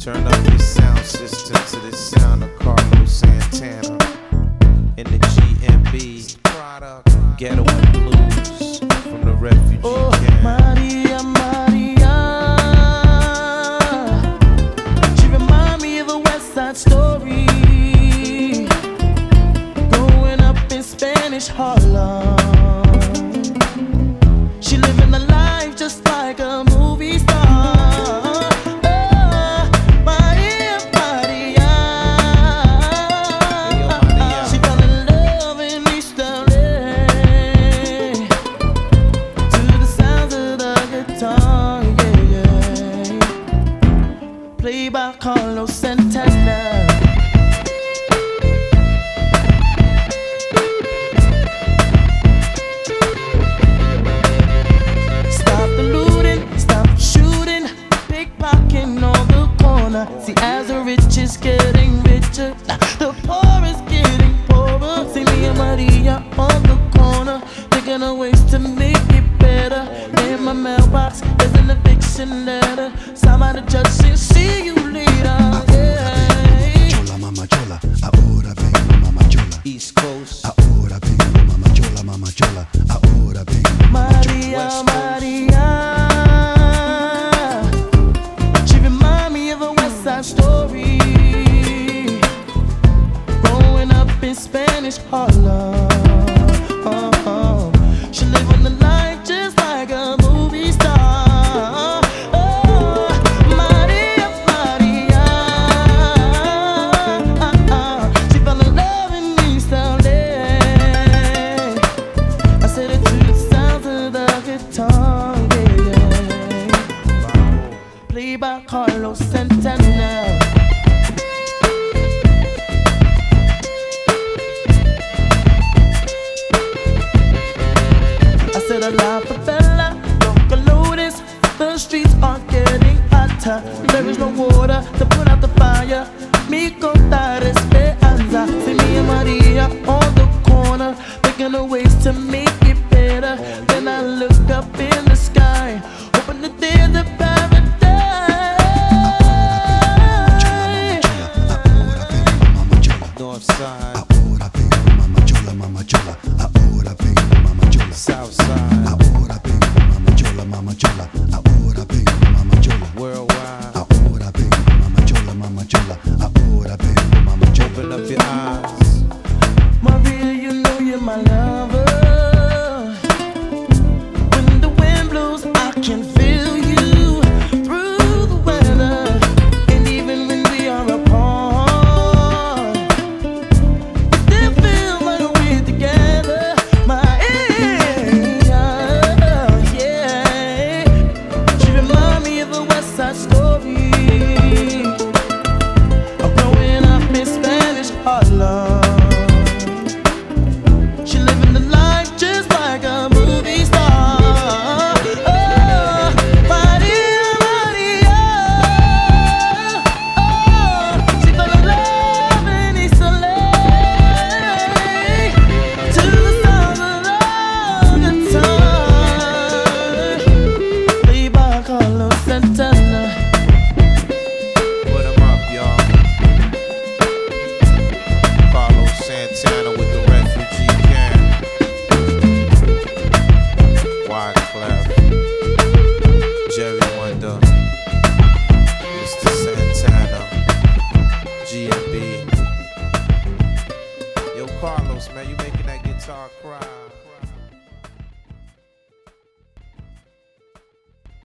Turn up your sound system to the sound of Carlos Santana in the G&B Ghetto Blues from the refugee oh, camp. Maria, Maria, she remind me of a West Side Story, growing up in Spanish Harlem. Guitar, yeah, yeah. By Carlos Santana. Stop the looting, stop shooting, pickpocketing on the corner. See, as the rich is getting richer, the poor is getting poorer. See me and Maria on the corner, thinking of ways to eviction letter. Somebody just said, see you later. Yeah. Chola, mama chola, ahora vengo, mama chola. East Coast. Ahora vengo, mama chola, mama chola. Ahora vengo, mama. Maria, West Maria. She remind me of a West Side story. Growing up in Spanish Harlem. Hotter. There is no water to put out the fire. Mi contar esperanza. See me and Maria on the corner, thinking of ways to make it better. Then I look up in the sky, hoping that there's a paradise. North Side. Ahora vengo, mama chola, mama chola. Ahora vengo, mama chola. South Side. Ahora vengo, mama chola, mama chola. Ahora vengo, man, you making that guitar cry.